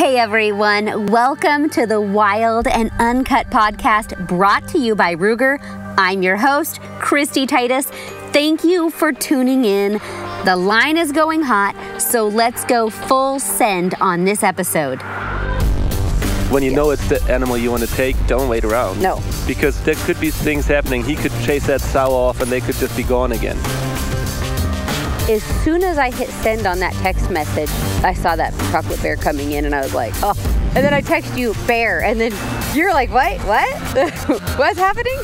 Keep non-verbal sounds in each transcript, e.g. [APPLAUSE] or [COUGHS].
Hey everyone, welcome to the Wild and Uncut podcast brought to you by Ruger. I'm your host, Kristy Titus. Thank you for tuning in. The line is going hot, so let's go full send on this episode. When you know it's the animal you want to take, don't wait around. No. Because there could be things happening. He could chase that sow off and they could just be gone again. As soon as I hit send on that text message, I saw that chocolate bear coming in and I was like, oh. And then I text you bear and then you're like, what? What? [LAUGHS] What's happening?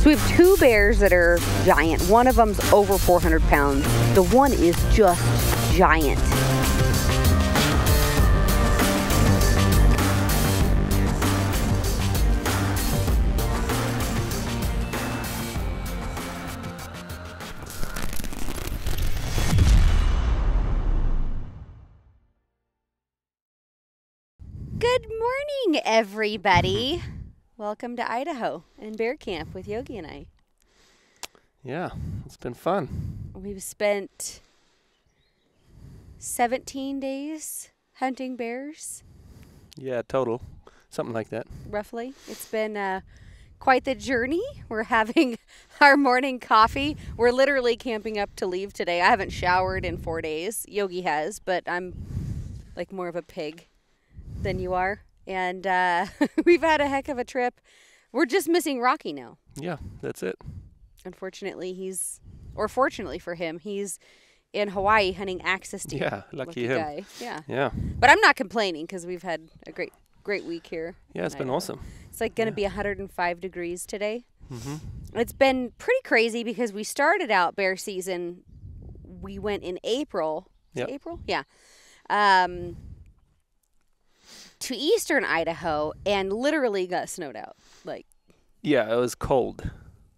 So we have two bears that are giant. One of them's over 400 pounds. The one is just giant. Morning, everybody. Welcome to Idaho and Bear Camp with Yogi and I. Yeah, it's been fun. We've spent 17 days hunting bears, Yeah, total. Something like that. roughly. It's been uh, quite the journey. We're having [LAUGHS] our morning coffee. We're literally camping up to leave today. I haven't showered in four days. Yogi has, but I'm like more of a pig than you are. And uh, [LAUGHS] we've had a heck of a trip. We're just missing Rocky now. Yeah, that's it. Unfortunately, he's, or fortunately for him, he's in Hawaii hunting axis deer. Yeah, lucky him. guy. Yeah. Yeah. But I'm not complaining because we've had a great, great week here. Yeah, it's been awesome. It's like going to be 105 degrees today. Mm-hmm. It's been pretty crazy because we started out bear season. We went in April. Yep. April? Yeah. Um, to eastern Idaho and literally got snowed out. Like, Yeah, it was cold.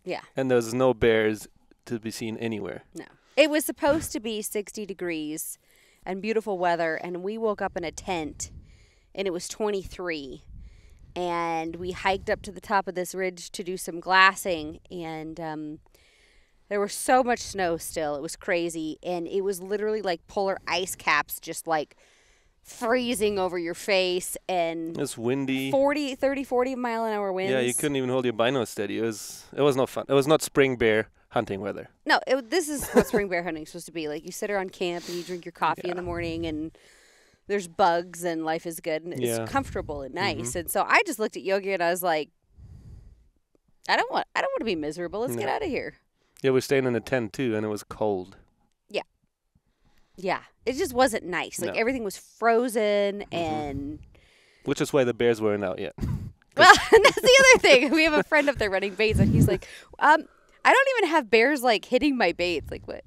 yeah. And there was no bears to be seen anywhere. No. It was supposed to be 60 degrees and beautiful weather, and we woke up in a tent and it was 23. And we hiked up to the top of this ridge to do some glassing, and um, there was so much snow still. It was crazy. And it was literally like polar ice caps just like freezing over your face and It's windy. 40, 30, 40 mile an hour winds. Yeah, you couldn't even hold your bino steady. It was it was not fun. It was not spring bear hunting weather. No, it, this is what spring bear hunting is supposed to be. Like you sit around camp and you drink your coffee in the morning and there's bugs and life is good and it's Yeah. comfortable and mm-hmm. nice. And so I just looked at Yogi and I was like, I don't want I don't want to be miserable. Let's get out of here. Yeah, we're staying in a tent too, and it was cold. Yeah. It just wasn't nice. Like No. everything was frozen and Which is why the bears weren't out yet. [LAUGHS] well, and [LAUGHS] that's the other thing. We have a friend up there running baits and he's like, um, I don't even have bears like hitting my baits. Like what?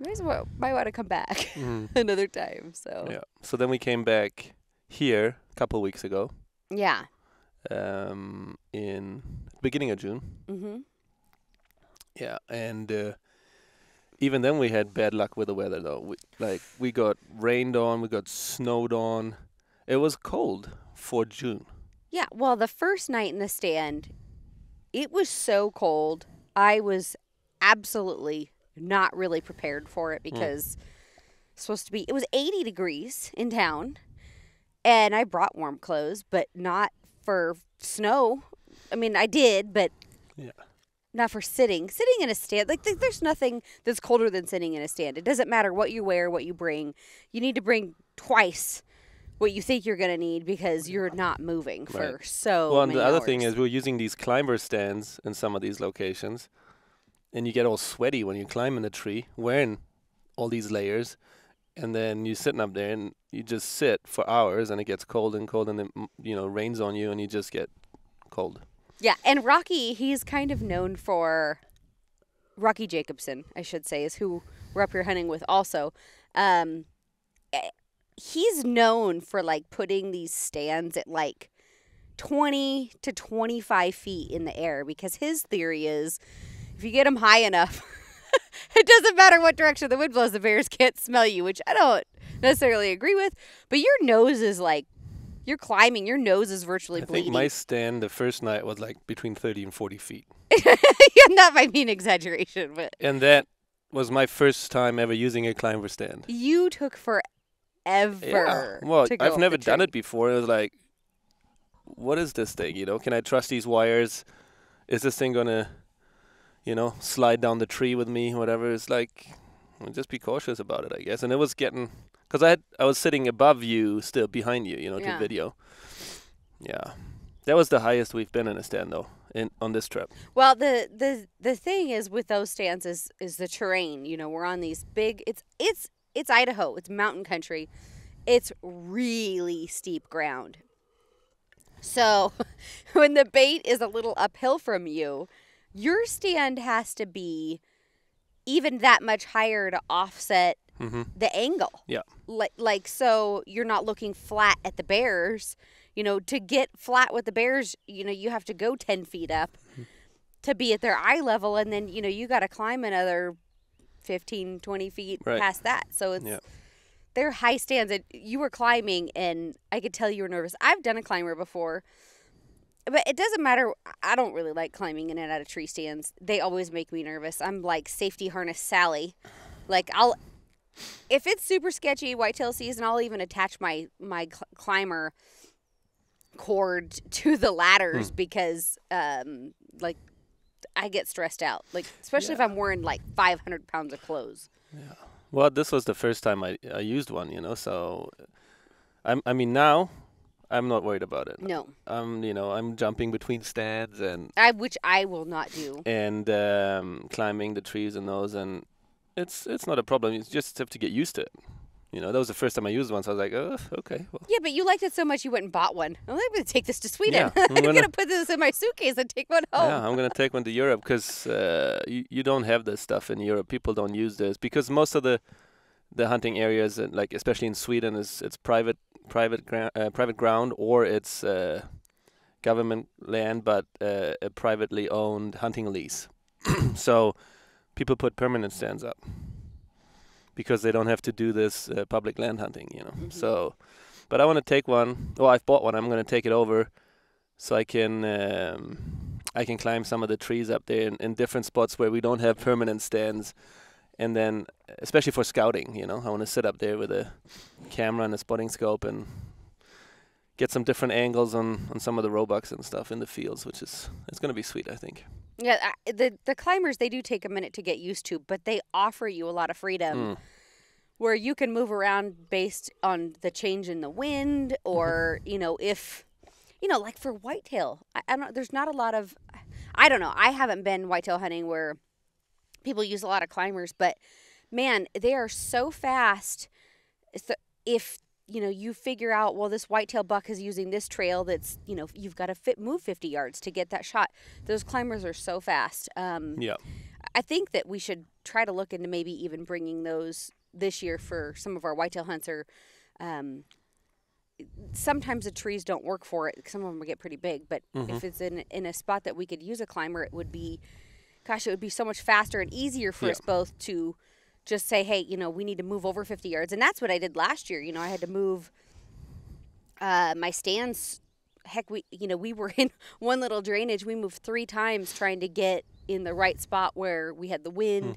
You guys wa- might want to come back [LAUGHS] Mhm. another time. So Yeah. So then we came back here a couple of weeks ago, yeah. um, in beginning of June. Mm-hmm. Yeah, and uh, even then we had bad luck with the weather though. We, like we got rained on, we got snowed on. It was cold for June. Yeah, well, the first night in the stand, it was so cold. I was absolutely not really prepared for it mm. because it's supposed to be it was 80 degrees in town and I brought warm clothes, but not for snow. I mean, I did, but Yeah. Not for sitting. Sitting in a stand, like th- there's nothing that's colder than sitting in a stand. It doesn't matter what you wear, what you bring. You need to bring twice what you think you're gonna need because you're not moving for Right. so. well, and the other thing is we're using these climber stands in some of these locations, and you get all sweaty when you climb in a tree wearing all these layers, and then you're sitting up there and you just sit for hours, and it gets cold and cold, and it you know rains on you, and you just get cold. Yeah, and Rocky, he's kind of known for. Rocky Jacobsen, I should say, is who we're up here hunting with. Also, um, eh, he's known for like putting these stands at like 20 to 25 feet in the air because his theory is if you get them high enough, [LAUGHS] it doesn't matter what direction the wind blows, the bears can't smell you, which I don't necessarily agree with. But your nose is like, you're climbing, your nose is virtually I bleeding. think my stand the first night was like between 30 and 40 feet. [LAUGHS] and that might be an exaggeration, but And that was my first time ever using a climber stand. you took for ever. Well, I've never done it before. It was like, what is this thing? You know, can I trust these wires? Is this thing gonna, you know, slide down the tree with me? Whatever. It's like, well, just be cautious about it, I guess. And it was getting, cause I had, I was sitting above you, still behind you, you know, Yeah. to video. Yeah, that was the highest we've been in a stand though, in on this trip. Well, the the the thing is with those stands is is the terrain. You know, we're on these big. It's it's it's Idaho. It's mountain country. It's really steep ground. So, [LAUGHS] when the bait is a little uphill from you, your stand has to be even that much higher to offset Mm-hmm. the angle. Yeah. Like like so you're not looking flat at the bears. You know, to get flat with the bears, you know, you have to go 10 feet up Mm-hmm. to be at their eye level and then, you know, you got to climb another 15, 20 feet Right. past that. So it's Yeah. they're high stands and you were climbing and I could tell you were nervous. I've done a climber before. But it doesn't matter. I don't really like climbing in and out of tree stands. They always make me nervous. I'm like safety harness Sally. Like I'll if it's super sketchy whitetail season, I'll even attach my my cl- climber cord to the ladders Hmm. because um like I get stressed out. Like especially if I'm wearing like 500 pounds of clothes. Yeah. Well, this was the first time I I used one, you know. So, I'm I mean now, I'm not worried about it. No, I'm you know I'm jumping between stands and I which I will not do. and um, climbing the trees and those, and it's it's not a problem. You just have to get used to it. You know, that was the first time I used one, so I was like, oh, okay, well, Yeah, but you liked it so much you went and bought one. I'm going to take this to Sweden. Yeah, I'm [LAUGHS] going gonna- put this in my suitcase and take one home. yeah, I'm gonna take one to Europe because uh, you you don't have this stuff in Europe. People don't use this because most of the the hunting areas, and like especially in Sweden, is it's private private gra- uh, private ground or it's uh, government land, but uh, a privately owned hunting lease. [CLEARS THROAT] so people put permanent stands up because they don't have to do this uh, public land hunting, you know. Mhm. So, but I want to take one. Well, I've bought one. I'm going to take it over so I can um, I can climb some of the trees up there in, in different spots where we don't have permanent stands. And then, especially for scouting, you know, I want to sit up there with a camera and a spotting scope and get some different angles on, on some of the roebucks and stuff in the fields, which is it's going to be sweet, I think. Yeah, I, the the climbers they do take a minute to get used to, but they offer you a lot of freedom Mm. where you can move around based on the change in the wind [LAUGHS] or, you know, if you know, like for whitetail. I, I don't there's not a lot of I don't know. I haven't been whitetail hunting where people use a lot of climbers, but man, they are so fast. So if you know you figure out well this whitetail buck is using this trail that's you know you've got to fit move 50 yards to get that shot those climbers are so fast um, Yeah. i think that we should try to look into maybe even bringing those this year for some of our whitetail hunts or um, sometimes the trees don't work for it some of them get pretty big but if it's in in a spot that we could use a climber it would be gosh it would be so much faster and easier for Yeah. us both to just say hey you know we need to move over 50 yards. And that's what i did last year you know i had to move uh, my stands heck we you know we were in [LAUGHS] one little drainage we moved three times trying to get in the right spot where we had the wind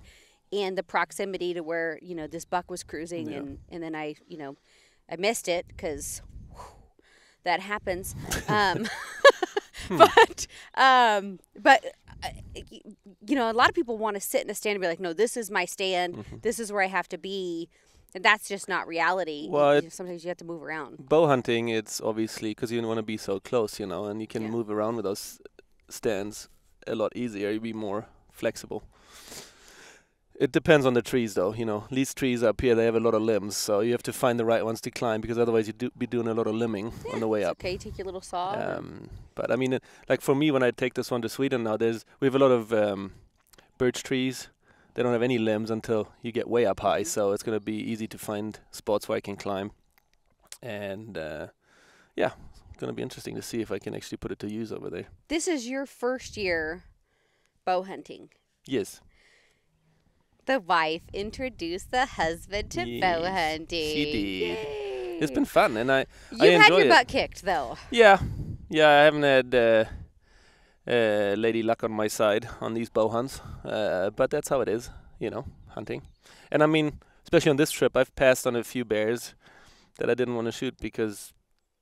and the proximity to where you know this buck was cruising Yeah. and and then i you know i missed it because that happens. Um, [LAUGHS] [LAUGHS] but um, but you know a lot of people want to sit in a stand and be like no this is my stand Mm-hmm. this is where i have to be and that's just not reality Well, You- sometimes you have to move around Bow hunting, it's obviously because you don't want to be so close, you know, and you can Yeah. move around with those stands a lot easier. You'd be more flexible. It depends on the trees, though. You know, these trees up here, they have a lot of limbs, so you have to find the right ones to climb because otherwise you do be doing a lot of limbing on the way up. okay take your little saw Um, but I mean, like for me, when I take this one to Sweden now, there's we have a lot of um, birch trees. They don't have any limbs until you get way up high, so it's gonna be easy to find spots where I can climb. And uh, yeah, it's gonna be interesting to see if I can actually put it to use over there. this is your first year bow hunting Yes, the wife introduced the husband to bow Yes, hunting she did. Yay. it's been fun, and I you I had your it. butt kicked though yeah yeah I haven't had uh, uh, lady luck on my side on these bow hunts, uh, but that's how it is, you know, hunting. And I mean, especially on this trip, I've passed on a few bears that I didn't want to shoot because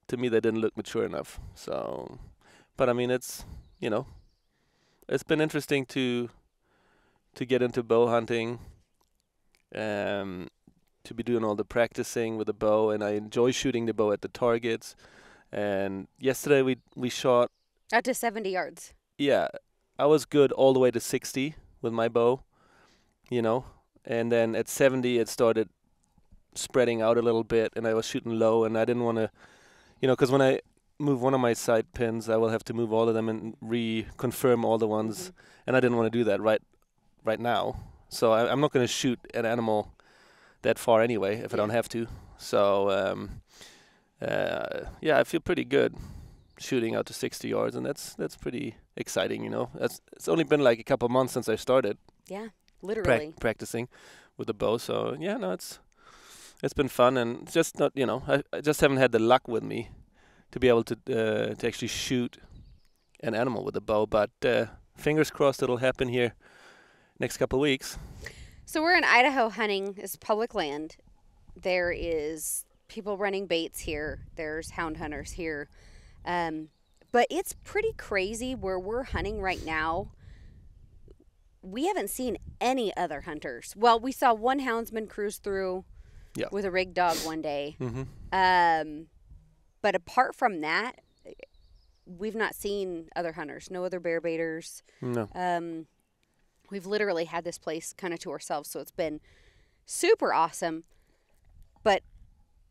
to me they didn't look mature enough. So, but I mean it's you know it's been interesting to to get into bow hunting, um, to be doing all the practicing with the bow, and I enjoy shooting the bow at the targets. And yesterday we we shot Out to 70 yards. yeah, I was good all the way to 60 with my bow, you know, and then at 70 it started spreading out a little bit, and I was shooting low, and I didn't want to, you know, because when I move one of my side pins, I will have to move all of them and reconfirm all the ones, Mhm. and I didn't want to do that right, right now. So I, I'm not going to shoot an animal that far anyway if I don't have to. So um, uh, yeah, I feel pretty good shooting out to 60 yards, and that's that's pretty exciting. You know, that's it's only been like a couple months since I started Yeah, literally. practicing with the bow. So yeah, no, it's it's been fun, and just not you know I, I just haven't had the luck with me to be able to uh, to actually shoot an animal with a bow. But uh, fingers crossed it'll happen here next couple weeks. So we're in Idaho hunting. It's public land. There is people running baits here. There's hound hunters here. Um, but it's pretty crazy where we're hunting right now. We haven't seen any other hunters. Well, we saw one houndsman cruise through Yeah. with a rig dog one day. Mm-hmm. Um, but apart from that, we've not seen other hunters. No other bear baiters. No. Um, we've literally had this place kind of to ourselves, so it's been super awesome. But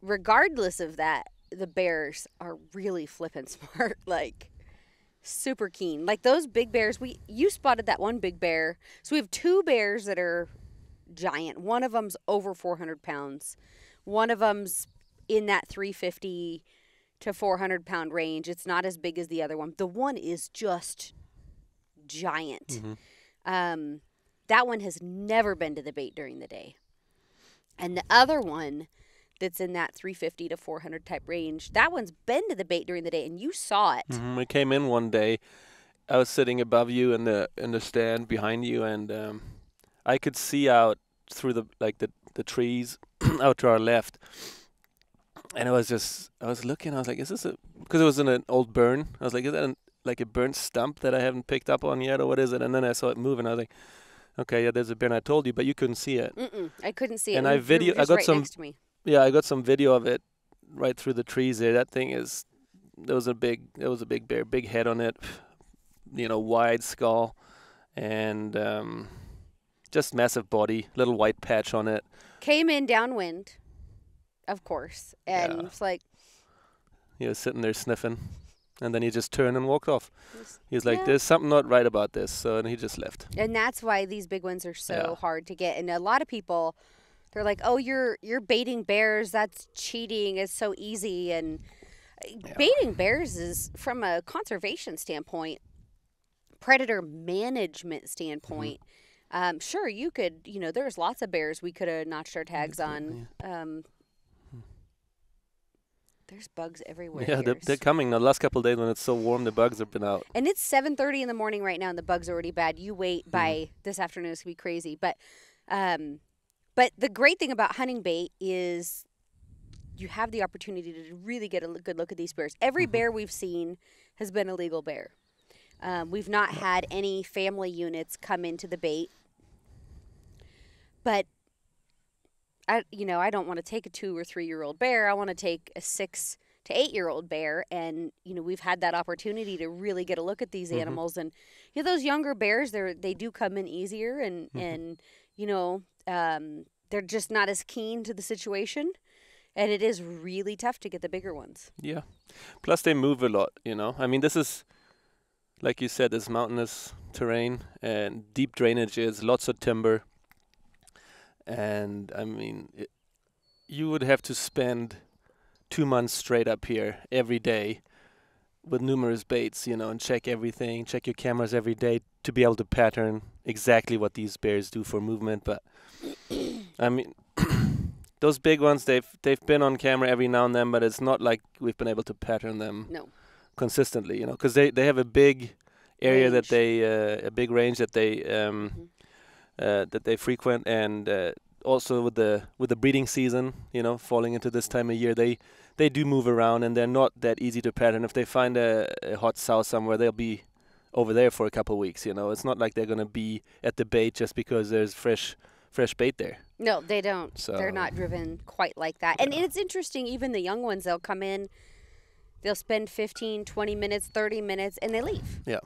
regardless of that, the bears are really flippin' [LAUGHS] smart. like super keen. Like those big bears. We you spotted that one big bear. So we have two bears that are giant. One of them's over 400 pounds. One of them's in that 350 to 400 pound range. It's not as big as the other one. The one is just giant. Mhm. Um, that one has never been to the bait during the day. And the other one that's in that 350 to 400 type range, that one's been to the bait during the day and you saw it. hmm I came in one day. I was sitting above you in the in the stand behind you, and um, I could see out through the like the the trees [CLEARS THROAT] out to our left. And I was just I was looking. I was like, "Is this a?" Because it was in an old burn. I was like, "Is that an, like a burnt stump that I haven't picked up on yet, or what is it?" And then I saw it moving. I was like, "Okay, yeah, there's a burn." I told you, but you couldn't see it. Mm-mm, I couldn't see it. And I video- I got right some- next to me. Yeah, I got some video of it right through the trees there. That thing is there was a big there was a big bear, big head on it, [SIGHS] you know, wide skull and um just massive body, little white patch on it. Came in downwind, of course, and Yeah. it's like, He was sitting there sniffing and then he just turned and walked off. Yes. He was like, Yeah. There's something not right about this so and he just left. and that's why these big ones are so Yeah. hard to get. And a lot of people, they're like, "Oh, you're you're baiting bears. That's cheating. It's so easy." And uh, Yeah. baiting bears is from a conservation standpoint, predator management standpoint. Mm-hmm. Um, sure, you could. You know, there's lots of bears we could have notched our tags on. Um, there's bugs everywhere. Hmm. Yeah, they're, they're coming. The last couple of days when it's so warm the bugs have been out. And it's 7:30 in the morning right now, and the bugs are already bad. You wait by this afternoon; it's gonna be crazy. But, um, but the great thing about hunting bait is you have the opportunity to really get a good look at these bears. Every bear we've seen has been a legal bear. Um, we've not had any family units come into the bait, but I, you know, I don't want to take a two or three year old bear. I want to take a six to eight year old bear, and you know, we've had that opportunity to really get a look at these Mhm. animals. And you know, those younger bears, they're they do come in easier, and Mhm. and you know, um, they're just not as keen to the situation. And it is really tough to get the bigger ones. Yeah. Plus they move a lot, you know. I mean, this is like you said, this mountainous terrain and deep drainages, lots of timber. And I mean, it, you would have to spend 2 months straight up here every day with numerous baits, you know, and check everything, check your cameras every day to be able to pattern exactly what these bears do for movement, but I mean [COUGHS] those big ones they've they've been on camera every now and then but it's not like we've been able to pattern them No. consistently you know because they they have a big area that they uh, a big range that they um Mhm. uh, that they frequent and uh, also with the with the breeding season, you know, falling into this time of year, they they do move around and they're not that easy to pattern. If they find a, a hot sow somewhere, they'll be over there for a couple of weeks. You know, it's not like they're gonna be at the bait just because there's fresh fresh bait there. No, they don't. So. They're not driven quite like that. And it's interesting, even the young ones, they'll come in, they'll spend 15, 20 minutes, 30 minutes, and they leave. Yeah.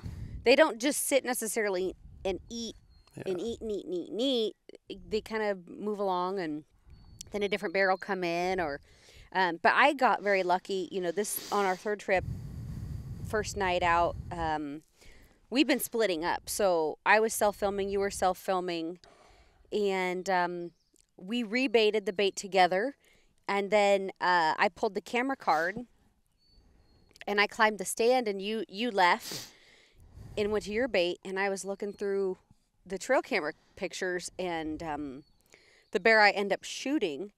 They don't just sit necessarily and eat Yeah. and eat and eat and eat and eat. They kind of move along, and then a different bear will come in. Or, um, but I got very lucky. You know, this on our third trip, first night out. Um, we've been splitting up, so I was self filming, you were self filming, and um, we rebaited the bait together. And then uh, I pulled the camera card, and I climbed the stand, and you you left and went to your bait, and I was looking through the trail camera pictures, and um, the bear I end up shooting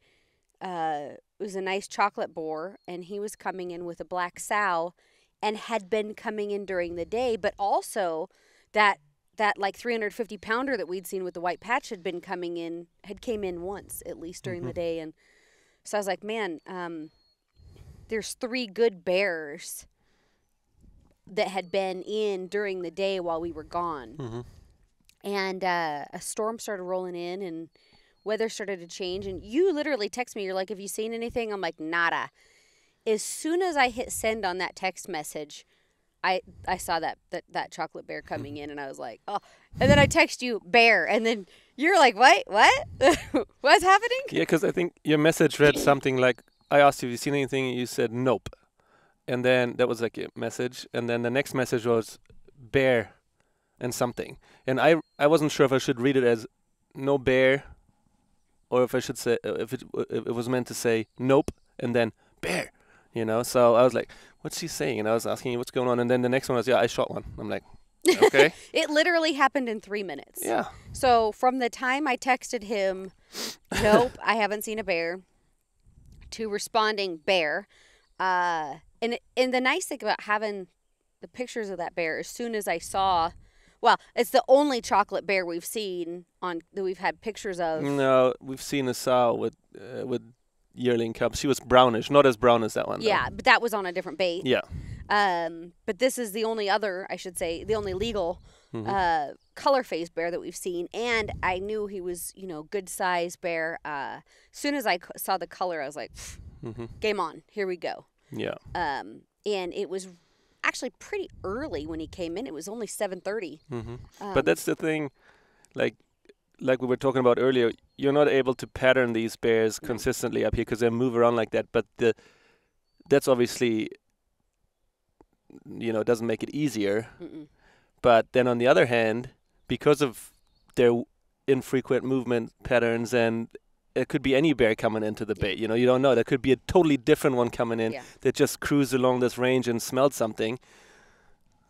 uh, was a nice chocolate boar, and he was coming in with a black sow, and had been coming in during the day, but also that that like 350 pounder that we'd seen with the white patch had been coming in had came in once at least during the day and so i was like man um, there's three good bears that had been in during the day while we were gone Mhm. And uh, a storm started rolling in and weather started to change and you literally text me you're like have you seen anything? I'm like nada. As soon as i hit send on that text message i i saw that that, that chocolate bear [LAUGHS] coming in and i was like oh and then i text you bear and then you're like what? What? [LAUGHS] What's happening? Yeah, because I think your message read [LAUGHS] something like, "I asked you, have you seen anything?" and you said, "Nope," and then that was like a message, and then the next message was, "Bear," and something, and I I wasn't sure if I should read it as, "No bear," or if I should say if it if it was meant to say "Nope" and then "Bear," you know. So I was like, "What's she saying?" And I was asking what's going on, and then the next one was, "Yeah, I shot one." I'm like, [LAUGHS] "Okay, it literally happened in three minutes yeah." So from the time I texted him, [LAUGHS] nope, I haven't seen a bear, to responding bear, uh, and and the nice thing about having the pictures of that bear, as soon as I saw, well, it's the only chocolate bear we've seen on that we've had pictures of. No, we've seen a sow with uh, with yearling cubs. She was brownish, not as brown as that one. though. Yeah, but that was on a different bait. Yeah. Um, but this is the only other, I should say, the only legal Mhm. uh, color phase bear that we've seen. And I knew he was, you know, good size bear. Uh, as soon as I c- saw the color, I was like, "Pfft, hmm game on, here we go. Yeah. Um, and it was actually pretty early when he came in. It was only 7:30. hmm Um, but that's the thing, like like we were talking about earlier. You're not able to pattern these bears consistently up here because they move around like that. But the that's obviously you know doesn't make it easier. mm-mm. But then on the other hand, because of their infrequent movement patterns and it could be any bear coming into the bait. You know, you don't know. There could be a totally different one coming in Yeah. that just cruised along this range and smelled something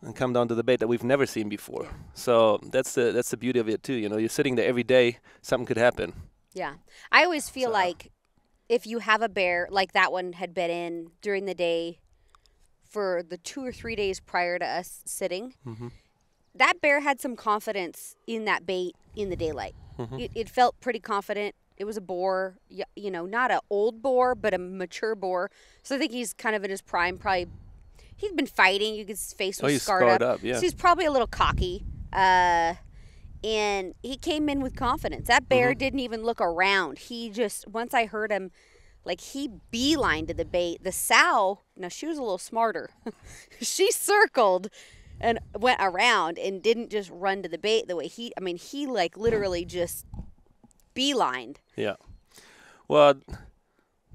and come down to the bait that we've never seen before. Yeah. So that's the that's the beauty of it too. You know, you're sitting there every day, something could happen. Yeah. I always feel So- like if you have a bear like that one had been in during the day for the two or three days prior to us sitting, Mm-hmm. that bear had some confidence in that bait in the daylight. Mhm. It, it felt pretty confident. It was a boar, you know, not an old boar, but a mature boar. So I think he's kind of in his prime. Probably he'd been fighting. You could his face Oh, was he's scarred, scarred up. up, yeah. So he's probably a little cocky. Uh, and he came in with confidence. That bear Mhm. didn't even look around. He just once I heard him, like he beelined to the bait. The sow, now she was a little smarter. [LAUGHS] she circled and went around and didn't just run to the bait the way he. I mean, he like literally just beelined. Yeah. Well,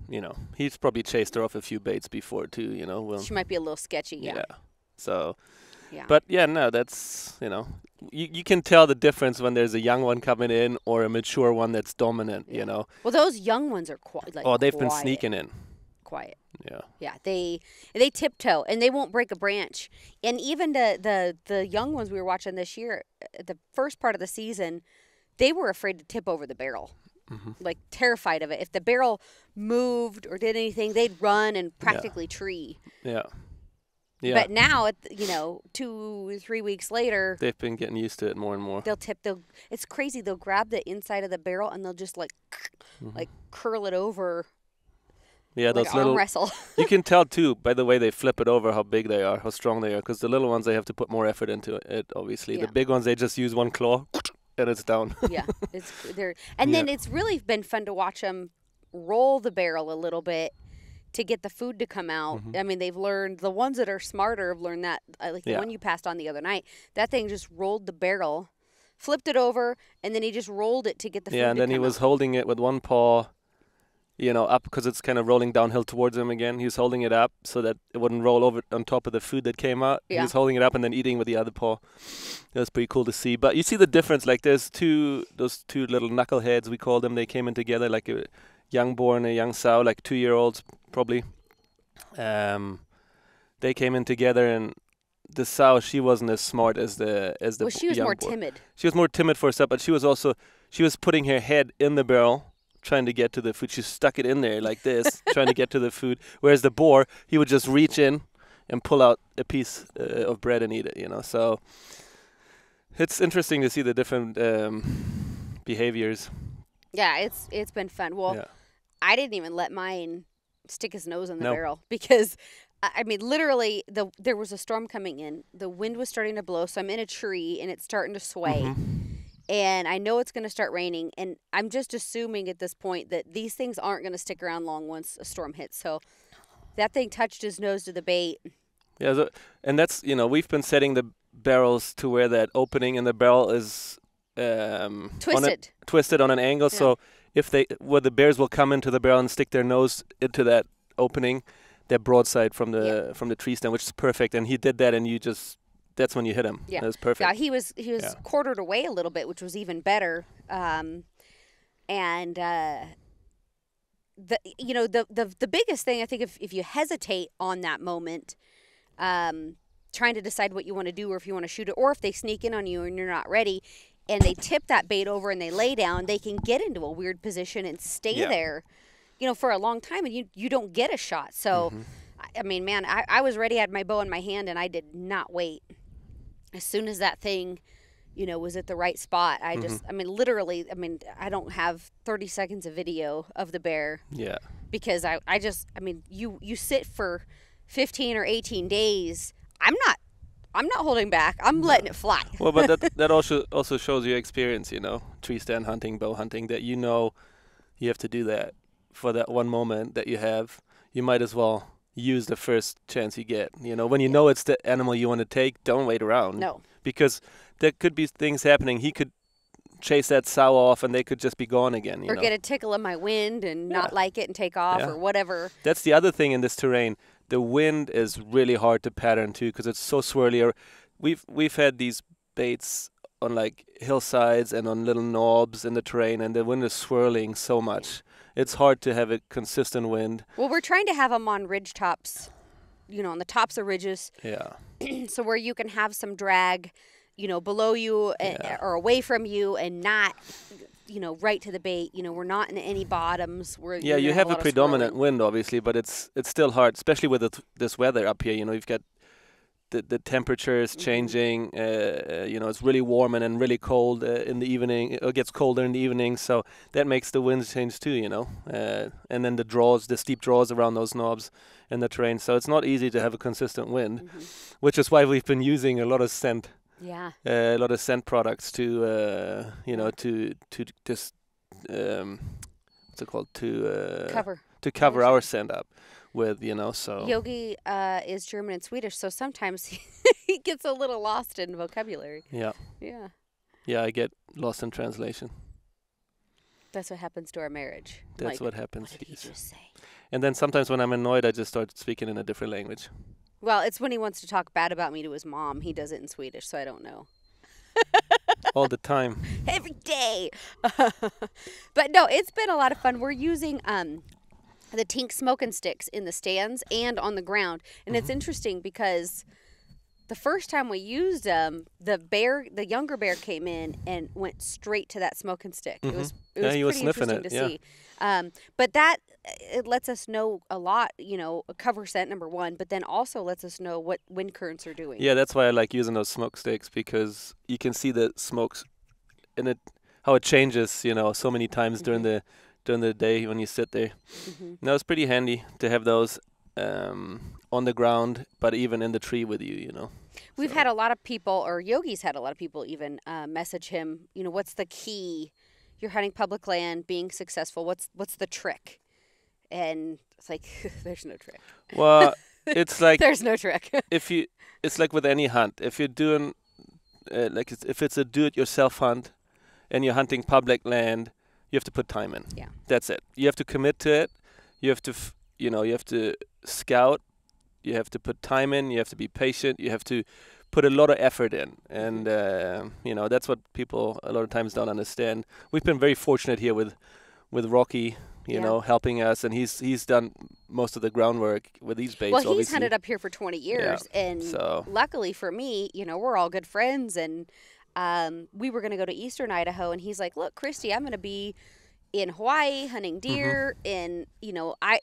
you know, he's probably chased her off a few baits before too. You know, well, She might be a little sketchy. Yeah. So, Yeah. but yeah, no, that's you know, you you can tell the difference when there's a young one coming in or a mature one that's dominant. Yeah. You know, Well, those young ones are quiet. Like oh, they've been sneaking in. Quiet. Yeah. Yeah, they they tiptoe and they won't break a branch. And even the the the young ones we were watching this year, uh, the first part of the season, they were afraid to tip over the barrel, hmm like terrified of it. If the barrel moved or did anything, they'd run and practically tree. Yeah. Yeah. But now, it, you know, two three weeks later, They've been getting used to it more and more. they'll tip. They'll. It's crazy. They'll grab the inside of the barrel and they'll just like, Mm-hmm. like curl it over Yeah, like those little. wrestle. [LAUGHS] you can [LAUGHS] tell too by the way they flip it over how big they are, how strong they are. Because the little ones they have to put more effort into it. Obviously, Yeah. the big ones they just use one claw and it's down. [LAUGHS] yeah, it's they're and then it's really been fun to watch them roll the barrel a little bit to get the food to come out. Mm-hmm. I mean, they've learned the ones that are smarter have learned that. uh, Like the Yeah. one you passed on the other night, that thing just rolled the barrel, flipped it over, and then he just rolled it to get the food. yeah, and to then he was out. holding it with one paw, you know, up because it's kind of rolling downhill towards him again. He was holding it up so that it wouldn't roll over on top of the food that came out. He Yeah. was holding it up and then eating with the other paw. That was pretty cool to see. But you see the difference. Like there's two, those two little knuckleheads we call them. They came in together like a young boar and a young sow, like two year olds probably. Um, they came in together and. The sow, she wasn't as smart as the as the Well, she was more timid. She was more timid for herself, but she was also she was putting her head in the barrel, trying to get to the food. She stuck it in there like this, trying to get to the food. Whereas the boar, he would just reach in and pull out a piece uh, of bread and eat it. You know, so it's interesting to see the different um, behaviors. Yeah, it's it's been fun. Well, yeah, I didn't even let mine stick his nose in the No. barrel [LAUGHS] because I I mean literally the there was a storm coming in. The wind was starting to blow, so I'm in a tree and it's starting to sway. Mm-hmm. And I know it's going to start raining and I'm just assuming at this point that these things aren't going to stick around long once a storm hits. So that thing touched his nose to the bait. yeah, so, and that's you know we've been setting the barrels to where that opening in the barrel is um, on a- Twisted. twisted on an angle. Yeah. So if they, where the bears will come into the barrel and stick their nose into that opening, they're broadside from the from the tree stem, which is perfect. And he did that, and you just that's when you hit him. Yeah. that was perfect. Yeah, he was he was Yeah. quartered away a little bit, which was even better. Um, and uh, the you know the the the biggest thing I think if if you hesitate on that moment, um, trying to decide what you want to do or if you want to shoot it or if they sneak in on you and you're not ready. And they tip that bait over and they lay down. They can get into a weird position and stay Yeah. there, you know, for a long time, and you you don't get a shot. So, Mm-hmm. I, I mean, man, I, I was ready. I had my bow in my hand, and I did not wait as soon as that thing you know was at the right spot i just Mm-hmm. i mean literally i mean i don't have 30 seconds of video of the bear yeah, because i i just i mean you you sit for 15 or 18 days i'm not i'm not holding back i'm letting it fly well, but that that [LAUGHS] also also shows your experience. You know, tree stand hunting, bow hunting. That you know, you have to do that for that one moment that you have. You might as well use the first chance you get. You know, when you know it's the animal you want to take, don't wait around. no because there could be things happening. He could chase that sow off, and they could just be gone again. You or know? get a tickle in my wind and not like it and take off Yeah. or whatever That's the other thing in this terrain. The wind is really hard to pattern too, because it's so swirly. Or we've we've had these baits on like hillsides and on little knobs in the terrain, and the wind is swirling so much. It's hard to have a consistent wind. well we're trying to have them on ridge tops you know on the tops of ridges Yeah, [CLEARS THROAT] so where you can have some drag, you know, below you eh, Yeah. or away from you, and not, you know, right to the bait. You know, we're not in any bottoms. We're yeah. you're have a lot predominant wind, obviously, but it's it's still hard, especially with it, this weather up here. You know, you've got the the temperature is Mhm. changing. Uh, uh, you know, it's really warm and then really cold uh, in the evening. It gets colder in the evening, so that makes the winds change too. You know, uh, and then the draws, the steep draws around those knobs in the terrain. So it's not easy to have a consistent wind, Mhm. which is why we've been using a lot of scent, Yeah, uh, a lot of scent products to, uh, you know, to to just um, what's it called to uh, cover. to cover Cover our scent up with, you know. So Yogi uh, is German and Swedish, so sometimes he, [LAUGHS] he gets a little lost in vocabulary. yeah, Yeah, yeah, I get lost in translation. that's what happens to our marriage. That's like, what happens. What did he just say? And then sometimes when I'm annoyed, I just start speaking in a different language. Well, it's when he wants to talk bad about me to his mom. He does it in Swedish, so I don't know. [LAUGHS] all the time. [LAUGHS] every day. but no, it's been a lot of fun. We're using um the Tink smoking sticks in the stands and on the ground. And it's interesting because the first time we used them, the bear, the younger bear came in and went straight to that smoking stick. It was it Mm-hmm. Yeah, was was pretty sniffing interesting it, to yeah. see. Um, but that it lets us know a lot, you know, cover scent number one, but then also lets us know what wind currents are doing. Yeah, that's why I like using those smoke sticks because you can see the smokes and it how it changes, you know, so many times during Mhm. the during the day when you sit there. hmm No, it's pretty handy to have those um, on the ground, but even in the tree with you, you know. We've So- had a lot of people, or Yogi's had a lot of people even uh, message him. You know, what's the key? You're hunting public land, being successful. What's what's the trick? And it's like, [LAUGHS] there's no trick. Well, [LAUGHS] it's like there's no trick. [LAUGHS] if you, it's like with any hunt. If you're doing, uh, like, it's, if it's a do-it-yourself hunt, and you're hunting public land, you have to put time in. Yeah. That's it. You have to commit to it. You have to, f- you know, you have to scout. You have to put time in. You have to be patient. You have to put a lot of effort in, and uh, you know that's what people a lot of times don't understand. We've been very fortunate here with, with Rocky. You Yeah. know, helping us, and he's he's done most of the groundwork with these baits. well, he's obviously. hunted up here for 20 years, and So luckily for me, you know, we're all good friends, and um, we were going to go to Eastern Idaho, and he's like, "Look, Kristy, I'm going to be in Hawaii hunting Mm-hmm. deer, and you know, I,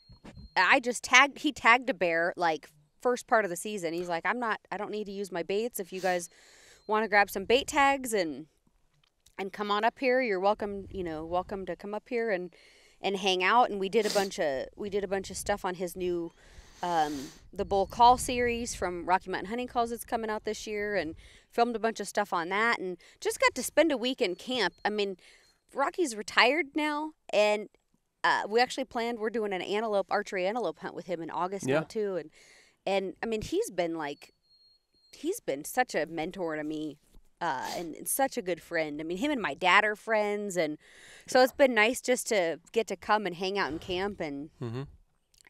I just tagged. He tagged a bear like first part of the season. He's like, I'm not. I don't need to use my baits. If you guys want to grab some bait tags and and come on up here, you're welcome. You know, welcome to come up here and and hang out. And we did a bunch of we did a bunch of stuff on his new um, the Bull Call series from Rocky Mountain Hunting Calls that's coming out this year, and filmed a bunch of stuff on that, and just got to spend a week in camp. I mean, Rocky's retired now, and uh, we actually planned we're doing an antelope archery antelope hunt with him in August Yeah. now too, and and I mean he's been like he's been such a mentor to me. Uh, and, and such a good friend. I mean, him and my dad are friends, and so it's been nice just to get to come and hang out in camp and hmm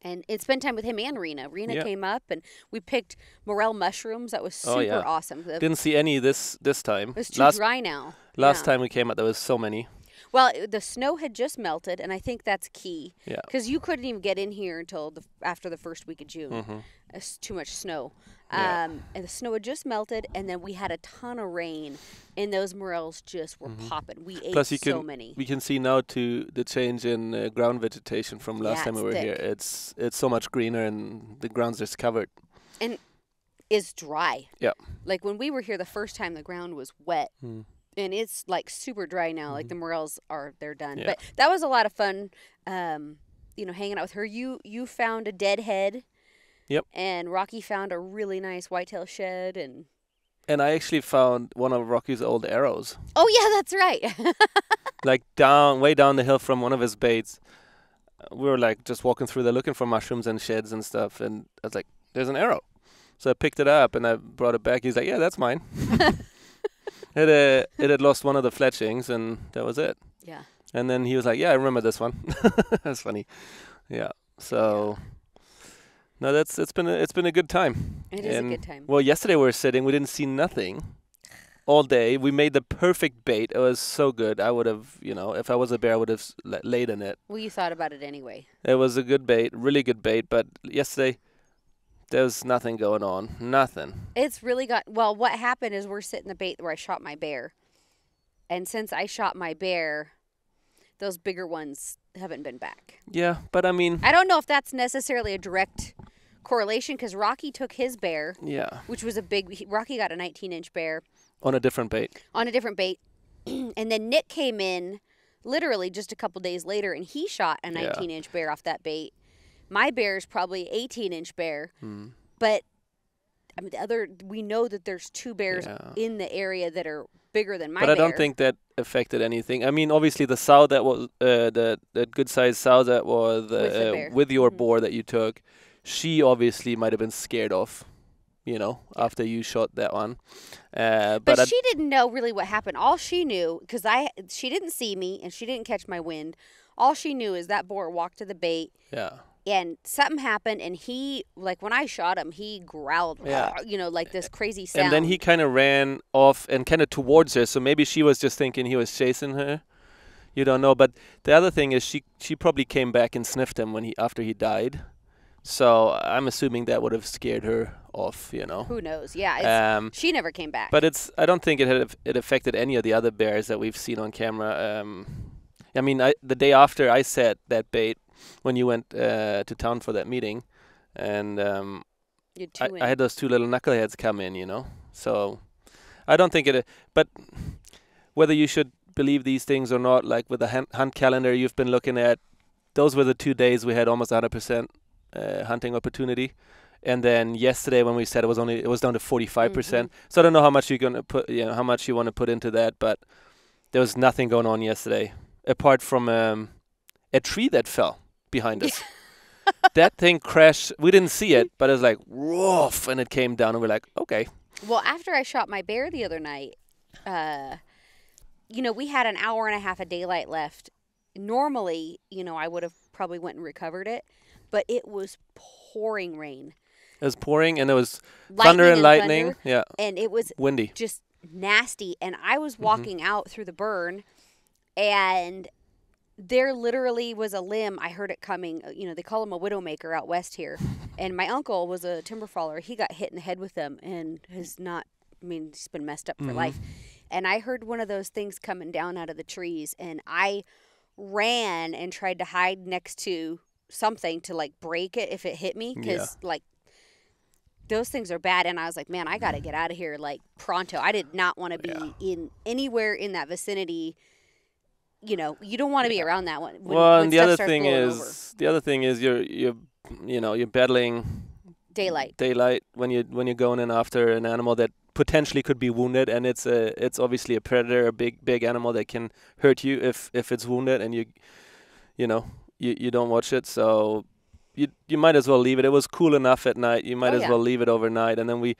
and and spend time with him and Rena. Rena came up and we picked morel mushrooms. That was super Oh, yeah. awesome. The- Didn't see any this this time. it's too last dry now. last Yeah. time we came out, there was so many. Well, it- the snow had just melted, and I think that's key. Yeah. Because you couldn't even get in here until the after the first week of June. hmm It's too much snow. Yeah. Um, and the snow had just melted, and then we had a ton of rain, and those morels just were popping. We ate Mm-hmm. Plus, you so can many. we can see now to the change in uh, ground vegetation from last Yeah, time we were thick. here. It's it's so much greener and the ground's just covered. And is dry. Yeah. Like when we were here the first time, the ground was wet. Mm. And it's like super dry now. Like the morels are they're done. Mm-hmm. Yeah. But that was a lot of fun. Um, you know, hanging out with her. You you found a dead head. Yep. And Rocky found a really nice whitetail shed and And I actually found one of Rocky's old arrows, Oh yeah, that's right. [LAUGHS] like down way down the hill from one of his baits. Uh, We were like just walking through there looking for mushrooms and sheds and stuff, and I was like, "There's an arrow." So I picked it up and I brought it back. He's like, "Yeah, that's mine." [LAUGHS] it uh, it had lost one of the fletchings, and that was it. yeah. And then he was like, "Yeah, I remember this one." [LAUGHS] that's funny. Yeah. So no, that's it's been a, it's been a good time. It is And- a good time. Well, yesterday we were sitting, we didn't see nothing all day. We made the perfect bait. It was so good. I would have, you know, if I was a bear, I would have laid in it. Well, you thought about it anyway. It was a good bait, really good bait. But yesterday, there was nothing going on. Nothing. It's really got well. What happened is we're sitting the bait where I shot my bear, and since I shot my bear, those bigger ones haven't been back. Yeah, but I mean, I don't know if that's necessarily a direct correlation because Rocky took his bear, yeah, which was a big. Rocky got a 19 inch bear on a different bait. on a different bait, [CLEARS THROAT] and then Nick came in literally just a couple days later, and he shot a Yeah. 19 inch bear off that bait. My bear is probably 18 inch bear, Hmm. but I mean the other. We know that there's two bears Yeah. in the area that are bigger than my but bear. I don't think that affected anything. I mean, obviously the sow that was uh, the that good sized sow that was uh, With uh, with your Mhm. boar that you took, she obviously might have been scared off, you know, after you shot that one. Uh, But, but she didn't know really what happened. All she knew, because I she didn't see me and she didn't catch my wind. All she knew is that boar walked to the bait yeah, and something happened and he like when I shot him he growled Yeah. you know like this crazy sound and then he kind of ran off and kind of towards her. So maybe she was just thinking he was chasing her. You don't know. But the other thing is she she probably came back and sniffed him when he after he died. So I'm assuming that would have scared her off, you know. Who knows? Yeah, Um, she never came back. but it's I don't think it had it affected any of the other bears that we've seen on camera. Um, I mean, I, the day after I set that bait when you went uh, to town for that meeting, and um, I, I had those two little knuckleheads come in, you know. So I don't think it. But whether you should believe these things or not, like with the hunt, calendar you've been looking at, those were the two days we had almost 100% uh, hunting opportunity. And then yesterday when we said it was only it was down to 45%. percent So I don't know how much you're gonna put, you know, how much you want to put into that, but there was nothing going on yesterday apart from um, a tree that fell behind us. [LAUGHS] that thing crashed. We didn't see it, but it was like woof, and it came down, and we're like, okay, Well, after I shot my bear the other night, uh, you know, we had an hour and a half of daylight left. Normally, you know, I would have probably went and recovered it, but it was pouring rain, it was pouring, and it was thunder and lightning. thunder, Yeah, and it was windy. just nasty. And I was Mm-hmm. walking out through the burn, and there literally was a limb. I heard it coming. uh, You know, they call him a widowmaker out west here. and my uncle was a timber faller. He got hit in the head with them and has not. I mean, he's been messed up for Mhm. life. And I heard one of those things coming down out of the trees, and I ran and tried to hide next to something to like break it if it hit me because like those things are bad and i was like man i gotta get [LAUGHS] out of here like pronto i did not want to be Yeah. in anywhere in that vicinity you know you don't want to be around that one when, well, when and the other thing is over. the other thing is you're you're you know you're battling daylight daylight when you when you're going in after an animal that potentially could be wounded, and it's a it's obviously a predator, a big big animal that can hurt you if if it's wounded, and you you know you you don't watch it, so. You you might as well leave it. It was cool enough at night. You might Oh, as yeah. well leave it overnight, and then we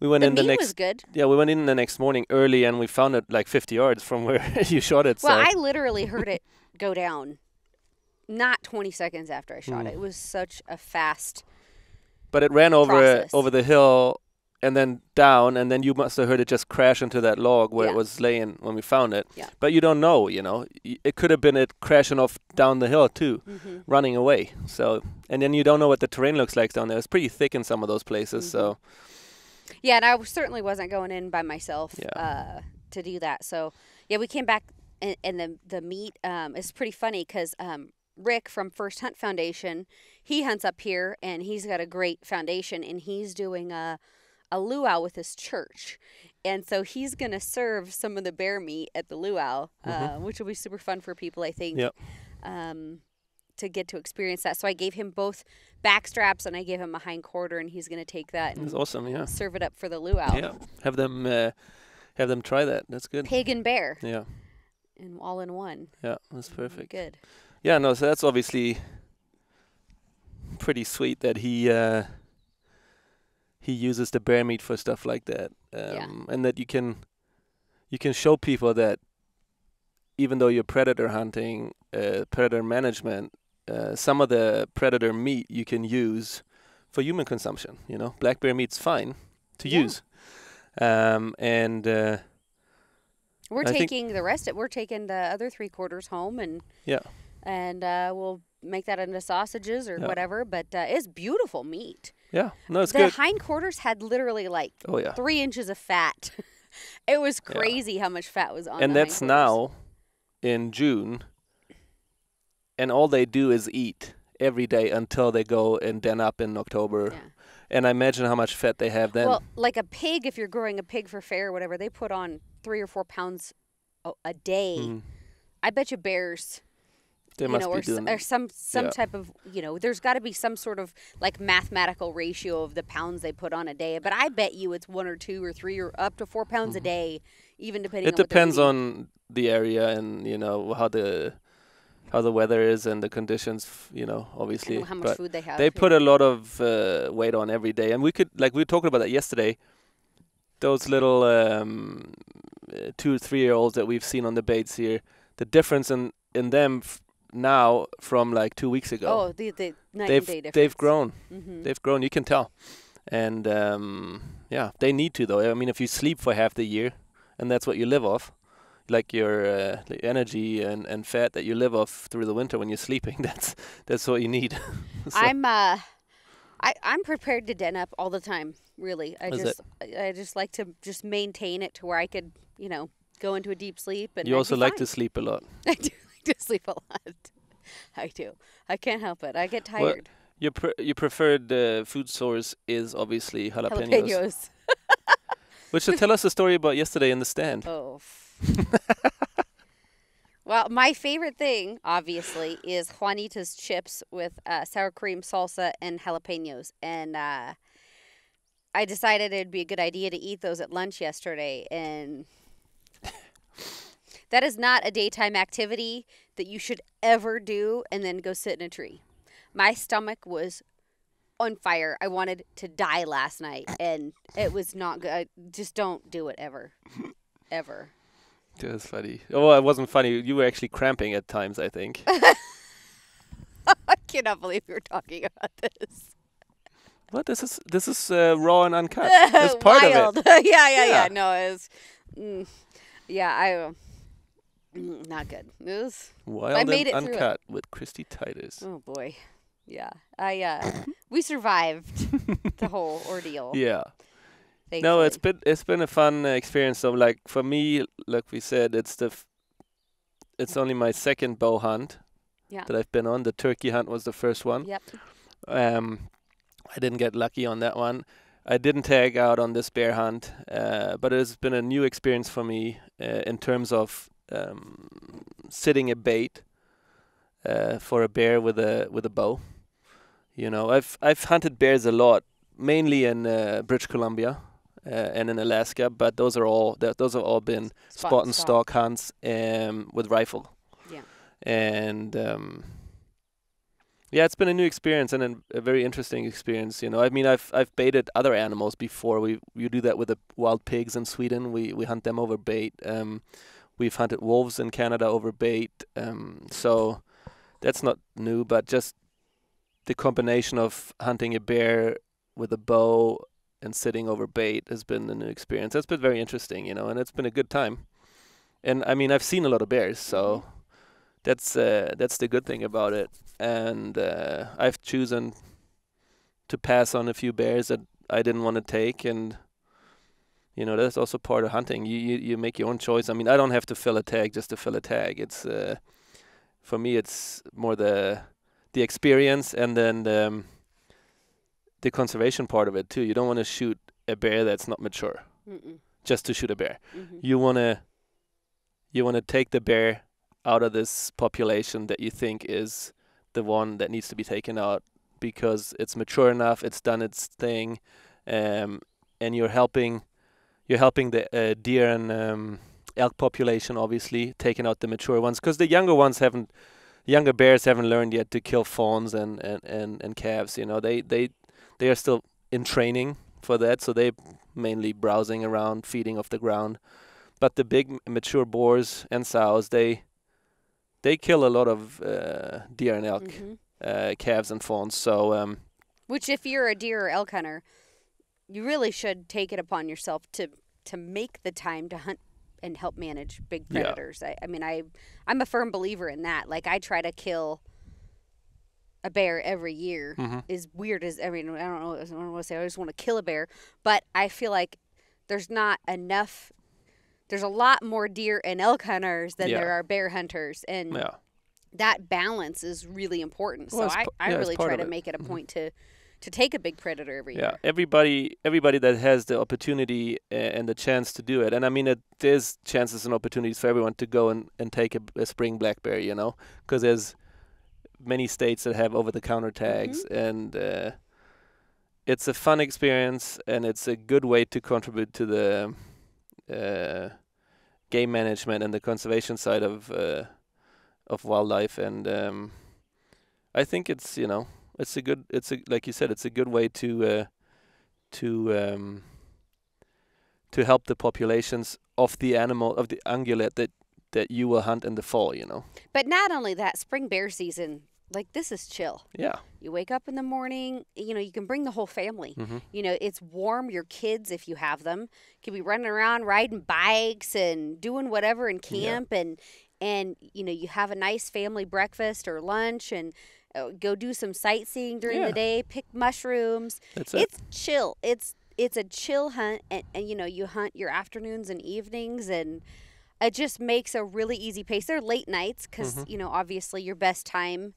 we went the in the next Yeah, we went in the next morning early and we found it like 50 yards from where [LAUGHS] you shot it. well so i literally heard it go down not 20 seconds after i shot Mm. it it was such a fast but it ran over process. over the hill and then down, and then you must have heard it just crash into that log where Yeah. it was laying when we found it. Yeah. But you don't know, you know. It could have been it crashing off down the hill too, hmm running away. So, and then you don't know what the terrain looks like down there. It's pretty thick in some of those places. So, Yeah, and I certainly wasn't going in by myself Yeah. uh, to do that. So yeah, we came back, and, and the the meat um, is pretty funny because um, Rick from First Hunt Foundation, he hunts up here, and he's got a great foundation, and he's doing a a luau with his church. And so he's gonna serve some of the bear meat at the luau, uh, which will be super fun for people, I think. Yep. Um, to get to experience that, so I gave him both back straps and I gave him a hind quarter, and he's gonna take that and it's awesome. Yeah. serve it up for the luau. Yeah. Have them uh, have them try that. That's good. Pig and bear, Yeah. and all in one. Yeah. That's perfect. Good. Yeah, no, so that's obviously pretty sweet that he uh, he uses the bear meat for stuff like that, um, Yeah. and that you can you can show people that even though you're predator hunting, uh, predator management, uh, some of the predator meat you can use for human consumption. You know, black bear meat's fine to Yeah. use, um, and uh, We're I taking the rest. Of, we're taking the other three quarters home, and Yeah. and uh, we'll make that into sausages or Yeah. whatever. But uh, it's beautiful meat. yeah, no, it's the good. hind quarters had literally like Oh yeah, three inches of fat. [LAUGHS] it was Yeah. crazy how much fat was on. and the that's now in June, and all they do is eat every day until they go and den up in October. Yeah. And I imagine how much fat they have then. Well, like a pig, if you're growing a pig for fair or whatever, they put on three or four pounds a, a day. Mm, I bet you bears they you must know, be or, s- doing or some some Yeah. type of you know, there's got to be some sort of like mathematical ratio of the pounds they put on a day. But I bet you it's one or two or three or up to four pounds a day, even depending. Mm-hmm. It depends on the area and you know how the how the weather is and the conditions. f- You know, obviously, and how much but food they have. they yeah. put a lot of uh, weight on every day, and we could like we were talking about that yesterday. Those little um, two, three year olds that we've seen on the baits here, the difference in in them f- now from like two weeks ago. Oh, the the they've and day difference. they've grown. hmm They've grown. You can tell, and um, yeah, they need to though. I mean, if you sleep for half the year, and that's what you live off, like your uh, energy and, and fat that you live off through the winter when you're sleeping, [LAUGHS] that's that's what you need. [LAUGHS] So- I'm uh, I, I'm prepared to den up all the time. Really, I Is just I I just like to just maintain it to where I could you know go into a deep sleep and You I'd also like fine. to sleep a lot. [LAUGHS] I do like to sleep a lot. I do. I can't help it. I get Well, tired. Your pre- your preferred uh, food source is obviously jalapenos. Jalapenos. Which should tell us a story about yesterday in the stand. Oh. [LAUGHS] well, my favorite thing, obviously, is Juanita's chips with uh, sour cream salsa and jalapenos. And uh, I decided it'd be a good idea to eat those at lunch yesterday. And [LAUGHS] that is not a daytime activity that you should ever do and then go sit in a tree. My stomach was on fire. I wanted to die last night, and it was not good. Just don't do it ever. Ever. That was funny. Oh, it wasn't funny. You were actually cramping at times, I think. [LAUGHS] I cannot believe we're talking about this. What? This is this is uh, raw and uncut. [LAUGHS] It's part Wild. of it. [LAUGHS] yeah, yeah, yeah, Yeah. No, it was. Mm, yeah, I. uh, mm, Not good. It was. Wild made and it through it. uncut with Kristy Titus. Oh boy. Yeah, I. uh [COUGHS] We survived the whole ordeal. Yeah. Thankfully. No, it's been it's been a fun uh, experience. So like for me, like we said, it's the f- it's only my second bow hunt Yeah. that I've been on. The turkey hunt was the first one. Yep. Um, I didn't get lucky on that one. I didn't tag out on this bear hunt, uh, but it's been a new experience for me uh, in terms of um, sitting a bait uh, for a bear with a with a bow. You know, I've I've hunted bears a lot, mainly in uh, British Columbia and in Alaska, but those are all that those have all been spot, and stalk hunts um, with rifle. Yeah. And um, yeah, it's been a new experience and an, a very interesting experience. You know, I mean, I've I've baited other animals before. We we do that with the wild pigs in Sweden. We we hunt them over bait. Um, we've hunted wolves in Canada over bait. Um, so that's not new, but just the combination of hunting a bear with a bow and sitting over bait has been a new experience. That's been very interesting, you know, and it's been a good time. And I mean, I've seen a lot of bears, so that's uh, that's the good thing about it. And uh, I've chosen to pass on a few bears that I didn't want to take, and you know that's also part of hunting. You, you you make your own choice. I mean, I don't have to fill a tag just to fill a tag. It's uh, for me, it's more the the experience and then the, um, the conservation part of it too. You don't want to shoot a bear that's not mature Mm-mm. just to shoot a bear. Mhm. You wanna you wanna take the bear out of this population that you think is the one that needs to be taken out because it's mature enough, it's done its thing, um, and you're helping you're helping the uh, deer and um, elk population obviously taking out the mature ones because the younger ones haven't younger bears haven't learned yet to kill fawns and, and, and, and calves you know they, they they are still in training for that so they mainly browsing around feeding off the ground but the big mature boars and sows they they kill a lot of uh, deer and elk Mhm. uh, calves and fawns so um, Which, if you're a deer or elk hunter, you really should take it upon yourself to to make the time to hunt and help manage big Yeah. predators. I, I mean, I I'm a firm believer in that. Like, I try to kill a bear every year. mhm. As weird as I mean, I don't know. I don't want to say I just want to kill a bear, but I feel like there's not enough. There's a lot more deer and elk hunters than Yeah. there are bear hunters, and yeah that balance is really important. Well, so I, I yeah, really try to make it a Mhm. point to to take a big predator every yeah year. Yeah, everybody everybody that has the opportunity and the chance to do it and i mean it, there's chances and opportunities for everyone to go and, and take a, a spring black bear you know because there's many states that have over the counter tags and uh, it's a fun experience and it's a good way to contribute to the uh, game management and the conservation side of uh, of wildlife and um, I think it's you know it's a good it's a like you said it's a good way to uh, to um, to help the populations of the animal of the ungulate that that you will hunt in the fall you know? But not only that, spring bear season, like this is chill. yeah You wake up in the morning, you know, you can bring the whole family. mm-hmm. You know, it's warm. Your kids, if you have them, can be running around riding bikes and doing whatever in Yeah. camp, and and you know, you have a nice family breakfast or lunch, and uh, go do some sightseeing during Yeah. the day, pick mushrooms. That's it. It's chill. It's it's a chill hunt, and, and you know you hunt your afternoons and evenings, and it just makes a really easy pace. They're late nights because Mm-hmm. you know obviously your best time,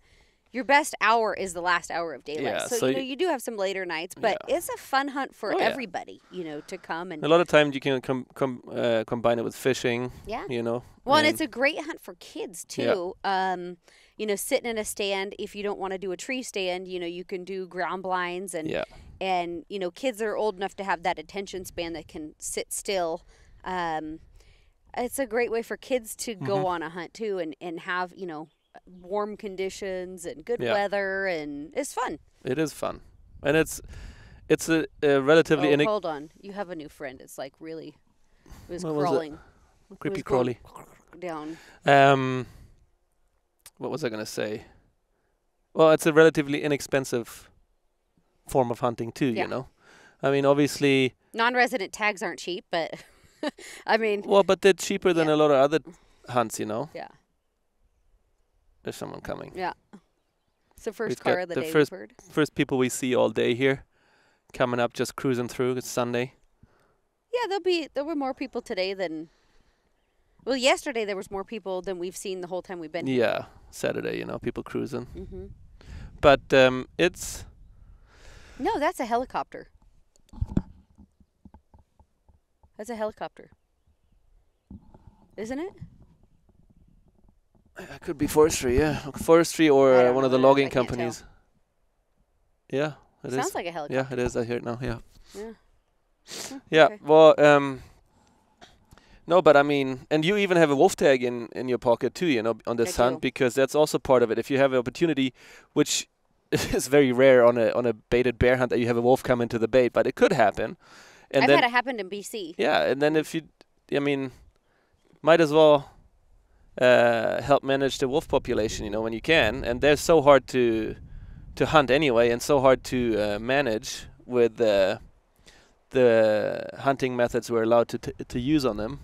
your best hour is the last hour of daylight. Yeah, so, so you know you do have some later nights, but it's a fun hunt for Oh, yeah. everybody. You know to come and A lot of times you can com- com- uh, combine it with fishing. yeah. You know. Well, and and- it's a great hunt for kids Yeah. too. Um, you know, sitting in a stand. If you don't want to do a tree stand, you know, you can do ground blinds and yeah. and you know, kids are old enough to have that attention span that can sit still. Um, it's a great way for kids to Mm-hmm. go on a hunt too, and and have you know warm conditions and good Yeah. weather, and it's fun. It is fun, and it's it's a, a relatively Oh, hold on, you have a new friend. It's like really, it was What was it? crawling. It creepy was crawly. down. Um, what was I gonna say? Well, it's a relatively inexpensive form of hunting too. Yeah. You know, I mean, obviously, Non-resident tags aren't cheap, but [LAUGHS] I mean, well, but they're cheaper than Yeah. a lot of other hunts. You know, yeah. There's someone coming. Yeah. It's the 1st We've car of the, the day first-. First people we see all day here, coming up, just cruising through. It's Sunday. Yeah, there'll be there were more people today than well, yesterday there was more people than we've seen the whole time we've been. Here. Yeah, Saturday. You know, people cruising. hmm But um, it's No, that's a helicopter. That's a helicopter. Isn't it? It could be forestry. Yeah, forestry or uh, one of the logging companies. Yeah, it is. Sounds like a helicopter. Yeah, it is. I hear it now. Yeah. Yeah. Huh, Yeah. okay. Well, um, no, but I mean, and you even have a wolf tag in in your pocket too, you know, on this I hunt do. because that's also part of it. If you have an opportunity, which [LAUGHS] is very rare on a on a baited bear hunt, that you have a wolf come into the bait, but it could happen. And I've then had it happen in BC. yeah, and then if you, I mean, might as well uh, help manage the wolf population, you know, when you can. And they're so hard to to hunt anyway, and so hard to uh, manage with uh, the hunting methods we're allowed to t- to use on them.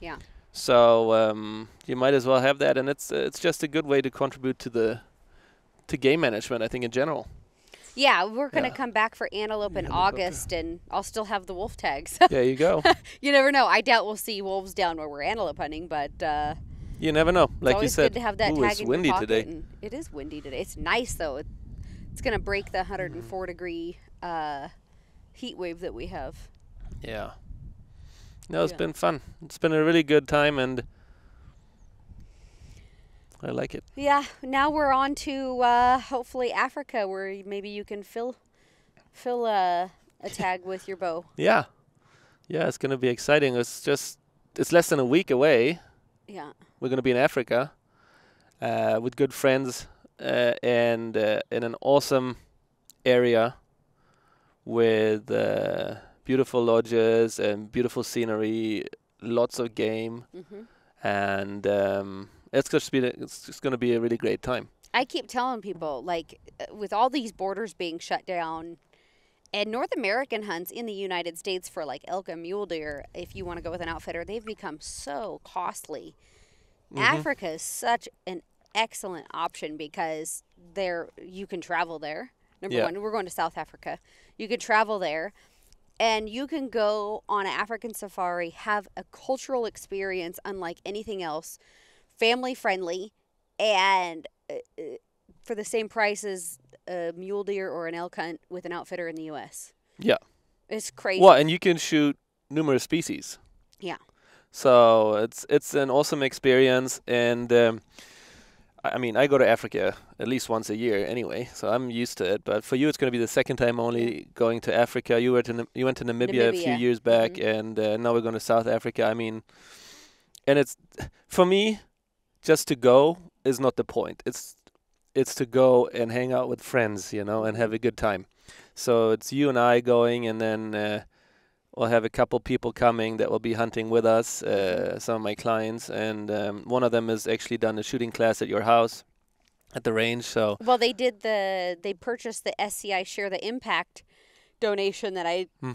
Yeah. So um, you might as well have that, and it's it's just a good way to contribute to the to game management. I think in general. Yeah, we're gonna Yeah. come back for antelope in Helicopter. August, and I'll still have the wolf tags. There you go. [LAUGHS] you never know. I doubt we'll see wolves down where we're antelope hunting, but uh, you never know. it's Like you always said, good to have that ooh, tag it's in windy today. It is windy today. It's nice though. It, it's gonna break the 104 degree uh, heat wave that we have. Yeah. No, it's Yeah. been fun. It's been a really good time, and I like it. Yeah. Now we're on to uh, hopefully Africa, where maybe you can fill fill a, a tag with your bow. [LAUGHS] Yeah, yeah, it's gonna be exciting. It's just it's less than a week away. Yeah. We're gonna be in Africa uh, with good friends uh, and uh, in an awesome area with uh, beautiful lodges and beautiful scenery, lots of game, hmm and um, it's just be it's just gonna be a really great time. I keep telling people, like, uh, with all these borders being shut down, and North American hunts in the United States for like elk and mule deer, if you want to go with an outfitter, they've become so costly. Mhm. Africa is such an excellent option because there you can travel there. Number Yeah. one, we're going to South Africa. You can travel there, and you can go on an African safari, have a cultural experience unlike anything else, family friendly, and uh, uh, for the same price as a mule deer or an elk hunt with an outfitter in the U.S. Yeah. It's crazy. Well, and you can shoot numerous species. Yeah. So it's it's an awesome experience, and um, I mean I go to Africa at least once a year anyway, so I'm used to it. But for you, it's going to be the second time only going to Africa. You were to you went to Namibia, a few years back, mhm. and uh, now we're going to South Africa. I mean, and it's for me, just to go is not the point. It's it's to go and hang out with friends, you know, and have a good time. So it's you and I going, and then uh, we'll have a couple people coming that will be hunting with us. Uh, some of my clients, and um, one of them has actually done a shooting class at your house, at the range. So Well, they did the they purchased the SCI Share the Impact donation that I Hmm.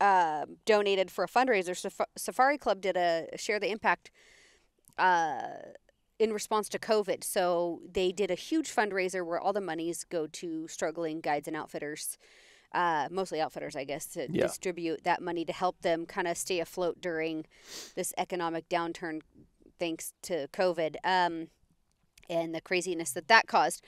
uh, donated for a fundraiser. Saf- Safari Club did a Share the Impact uh, in response to COVID. So they did a huge fundraiser where all the monies go to struggling guides and outfitters, uh, mostly outfitters, I guess, to Yeah. distribute that money to help them kind of stay afloat during this economic downturn thanks to COVID um, and the craziness that that caused.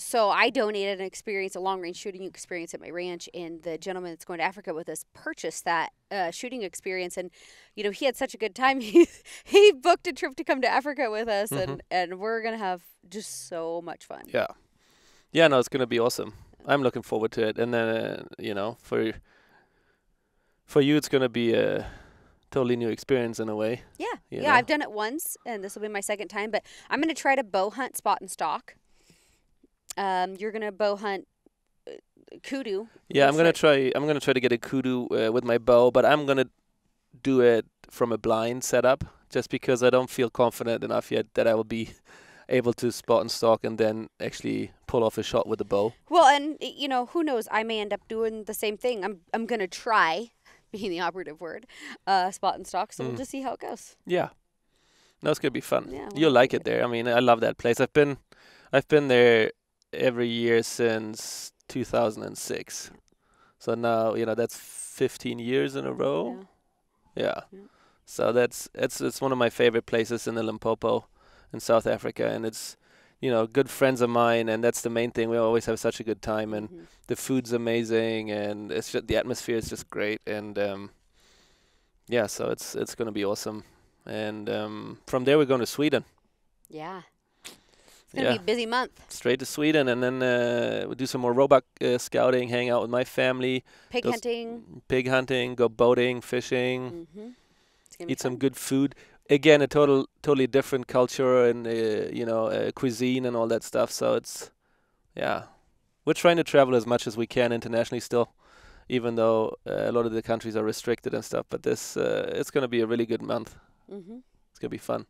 So I donated an experience, a long range shooting experience at my ranch, and the gentleman that's going to Africa with us purchased that uh, shooting experience, and you know he had such a good time. [LAUGHS] He he booked a trip to come to Africa with us, and and we're gonna have just so much fun. Yeah. Yeah, no, it's gonna be awesome. I'm looking forward to it. And then uh, you know, for for you, it's gonna be a totally new experience in a way. Yeah, yeah, know? I've done it once, and this will be my second time. But I'm gonna try to bow hunt spot and stalk. Um, you're gonna bow hunt uh, kudu. Yeah, I'm gonna right. try. I'm gonna try to get a kudu uh, with my bow, but I'm gonna do it from a blind setup, just because I don't feel confident enough yet that I will be able to spot and stalk and then actually pull off a shot with the bow. Well, and you know, who knows? I may end up doing the same thing. I'm I'm gonna try, [LAUGHS] being the operative word, uh, spot and stalk. So we'll Mm. just see how it goes. Yeah, no, it's gonna be fun. Yeah, we'll You'll like it there. I mean, I love that place. I've been, I've been there every year since 2006. So now you know that's 15 years in a row. Yeah. Yeah. So that's it's it's one of my favorite places in the Limpopo in South Africa and it's you know good friends of mine and that's the main thing we always have such a good time and Mhm. the food's amazing and it's just the atmosphere is just great and um yeah so it's it's going to be awesome and um from there we're going to Sweden Yeah. It's gonna yeah be a busy month. straight to Sweden and then uh we'll do some more roebuck uh, scouting hang out with my family Pig hunting. pig hunting go boating fishing Mm-hmm. It's gonna be eat some fun. good food. Again, a total, totally different culture and uh, you know uh, cuisine and all that stuff. So it's, yeah, we're trying to travel as much as we can internationally still, even though uh, a lot of the countries are restricted and stuff. But this, uh, it's going to be a really good month. Mm-hmm. It's going to be fun.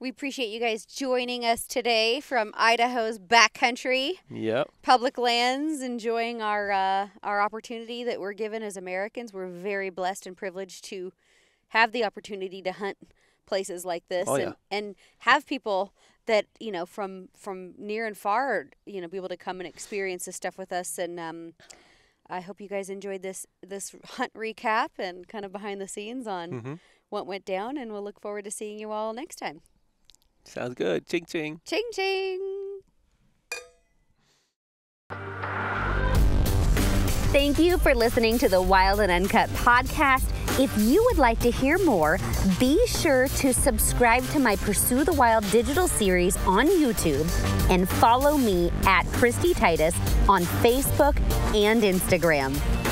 We appreciate you guys joining us today from Idaho's backcountry, Yeah, public lands, enjoying our uh, our opportunity that we're given as Americans. We're very blessed and privileged to have the opportunity to hunt places like this Oh, and, yeah. and have people that you know from from near and far you know be able to come and experience this stuff with us and um, I hope you guys enjoyed this this hunt recap and kind of behind the scenes on hmm what went down and we'll look forward to seeing you all next time. sounds good. Ching ching. Ching ching. Thank you for listening to the Wild and Uncut podcast. If you would like to hear more, be sure to subscribe to my Pursue the Wild digital series on YouTube and follow me at Kristy Titus on Facebook and Instagram.